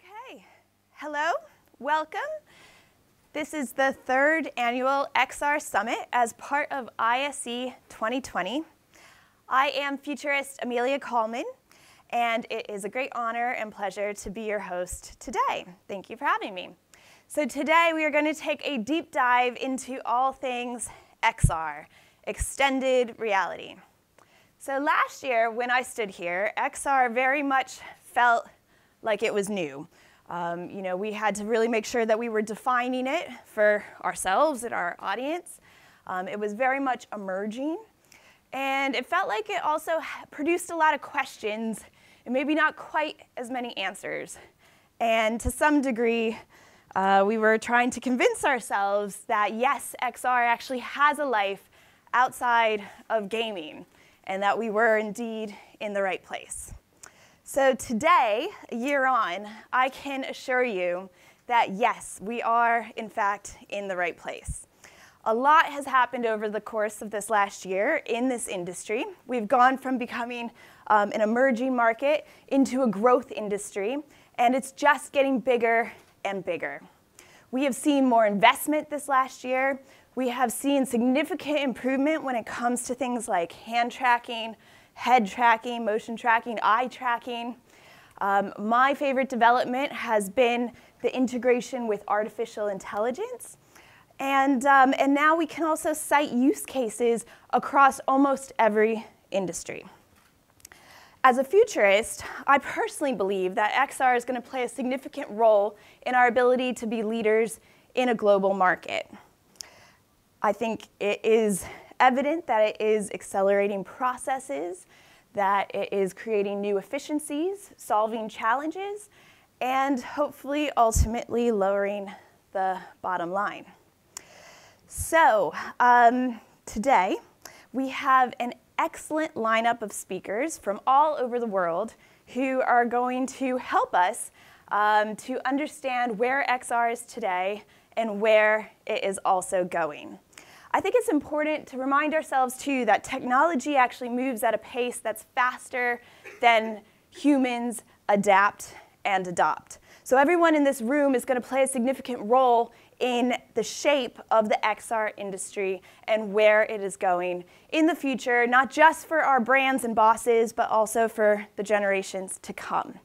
Okay, hello, welcome. This is the third annual XR Summit as part of ISE 2020. I am futurist Amelia Kallman, and it is a great honor and pleasure to be your host today. Thank you for having me. So today we are going to take a deep dive into all things XR, extended reality. So last year when I stood here, XR very much felt like it was new. Um, you know, we had to really make sure that we were defining it for ourselves and our audience. Um, it was very much emerging. And it felt like it also produced a lot of questions and maybe not quite as many answers. And to some degree, uh, we were trying to convince ourselves that yes, XR actually has a life outside of gaming and that we were indeed in the right place. So today, a year on, I can assure you that yes, we are in fact in the right place. A lot has happened over the course of this last year in this industry. We've gone from becoming um, an emerging market into a growth industry, and it's just getting bigger and bigger. We have seen more investment this last year. We have seen significant improvement when it comes to things like hand tracking, head tracking, motion tracking, eye tracking. Um, my favorite development has been the integration with artificial intelligence. And, um, and now we can also cite use cases across almost every industry. As a futurist, I personally believe that XR is going to play a significant role in our ability to be leaders in a global market. I think it is evident that it is accelerating processes, that it is creating new efficiencies, solving challenges, and hopefully ultimately lowering the bottom line. So um, today we have an excellent lineup of speakers from all over the world who are going to help us um, to understand where XR is today and where it is also going. I think it's important to remind ourselves too that technology actually moves at a pace that's faster than humans adapt and adopt. So everyone in this room is going to play a significant role in the shape of the XR industry and where it is going in the future, not just for our brands and bosses, but also for the generations to come.